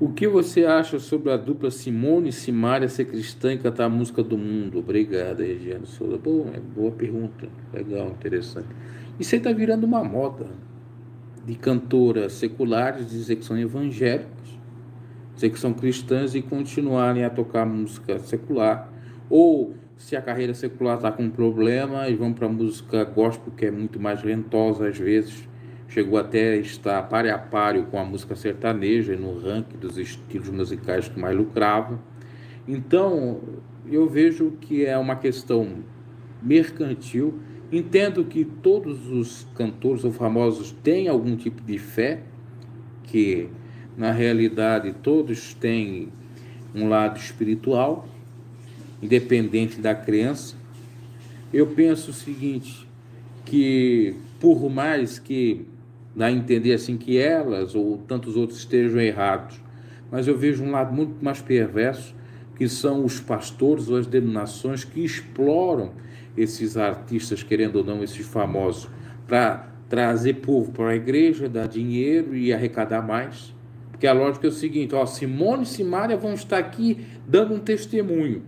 O que você acha sobre a dupla Simone e Simária ser cristã e cantar a música do mundo? Obrigado, Regiane Souza. Boa, boa pergunta. Legal, interessante. Isso aí está virando uma moda de cantoras seculares dizer que são evangélicas, dizer que são cristãs e continuarem a tocar música secular. Ou se a carreira secular está com um problema, eles vão para a música gospel, que é muito mais rentosa às vezes chegou até a estar pare a páreo com a música sertaneja no ranking dos estilos musicais que mais lucravam. Então, eu vejo que é uma questão mercantil. Entendo que todos os cantores ou famosos têm algum tipo de fé, que na realidade todos têm um lado espiritual, independente da crença. Eu penso o seguinte, que por mais que a entender assim que elas ou tantos outros estejam errados. Mas eu vejo um lado muito mais perverso, que são os pastores ou as denominações que exploram esses artistas, querendo ou não, esses famosos, para trazer povo para a igreja, dar dinheiro e arrecadar mais. Porque a lógica é o seguinte: ó, Simone e Simária vão estar aqui dando um testemunho.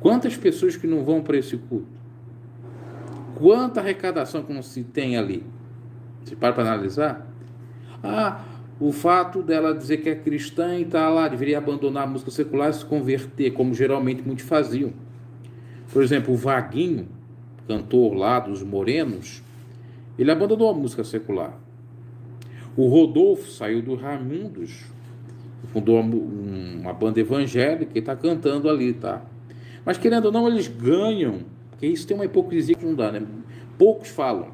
Quantas pessoas que não vão para esse culto? Quanta arrecadação que não se tem ali? Você para para analisar? Ah, o fato dela dizer que é cristã e tá lá, deveria abandonar a música secular e se converter, como geralmente muitos faziam. Por exemplo, o Vaguinho, cantor lá dos Morenos, ele abandonou a música secular. O Rodolfo saiu do Raimundos, fundou uma banda evangélica e está cantando ali, tá? Mas querendo ou não, eles ganham, porque isso tem uma hipocrisia que não dá, né? Poucos falam.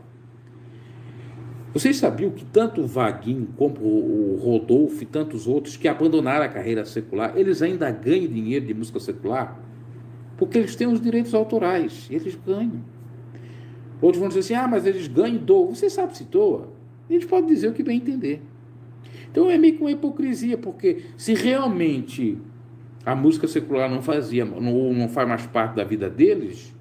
Vocês sabiam que tanto o Vaguinho como o Rodolfo e tantos outros que abandonaram a carreira secular, eles ainda ganham dinheiro de música secular? Porque eles têm os direitos autorais, eles ganham. Outros vão dizer assim, ah, mas eles ganham doam. Você sabe se doa? Eles podem dizer o que bem entender. Então é meio que uma hipocrisia, porque se realmente a música secular não fazia, não, não faz mais parte da vida deles,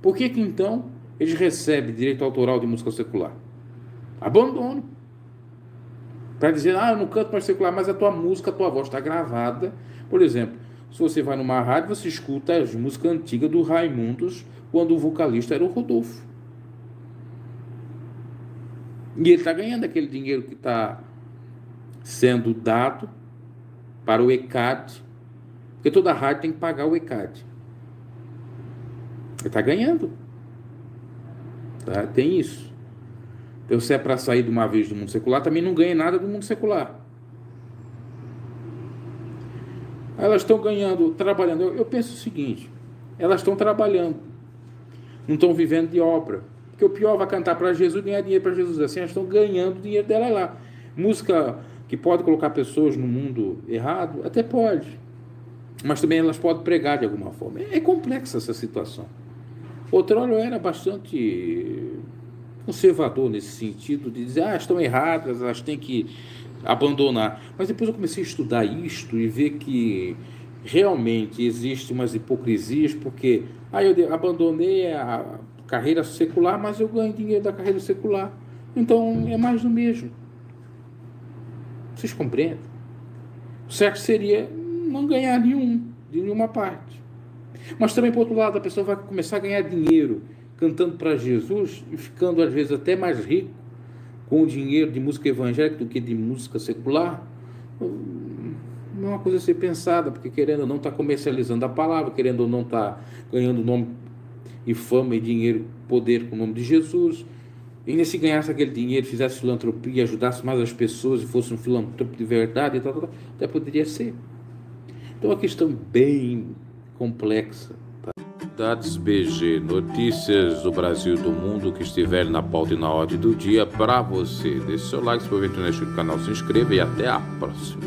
por que que então eles recebem direito autoral de música secular? Abandone. Para dizer, ah, eu não canto mais secular, mas a tua música, a tua voz está gravada. Por exemplo, se você vai numa rádio, você escuta as músicas antigas do Raimundos, quando o vocalista era o Rodolfo. E ele está ganhando aquele dinheiro que está sendo dado para o ECAD, porque toda rádio tem que pagar o ECAD. Ele está ganhando. Tá? Tem isso. Então, se é para sair de uma vez do mundo secular, também não ganha nada do mundo secular. Elas estão ganhando, trabalhando. Eu, eu penso o seguinte: elas estão trabalhando, não estão vivendo de obra. Porque o pior vai cantar para Jesus ganhar dinheiro para Jesus. Assim, elas estão ganhando dinheiro dela lá. Música que pode colocar pessoas no mundo errado, até pode. Mas também elas podem pregar de alguma forma. É complexa essa situação. Outrora eu era bastante conservador nesse sentido, de dizer, ah, estão erradas, elas têm que abandonar. Mas depois eu comecei a estudar isto e ver que realmente existem umas hipocrisias, porque ah, eu abandonei a carreira secular, mas eu ganho dinheiro da carreira secular. Então é mais do mesmo. Vocês compreendem? O certo seria não ganhar nenhum, de nenhuma parte. Mas também, por outro lado, a pessoa vai começar a ganhar dinheiro cantando para Jesus e ficando às vezes até mais rico com o dinheiro de música evangélica do que de música secular, não é uma coisa a ser pensada, porque querendo ou não está comercializando a palavra, querendo ou não está ganhando nome e fama e dinheiro, poder com o nome de Jesus. E se ganhasse aquele dinheiro, fizesse filantropia, ajudasse mais as pessoas e fosse um filantropo de verdade, e tal, tal, até poderia ser. Então é uma questão bem complexa. Dados BG, notícias do Brasil e do mundo que estiver na pauta e na ordem do dia para você. Deixe seu like, se for no canal, se inscreva e até a próxima.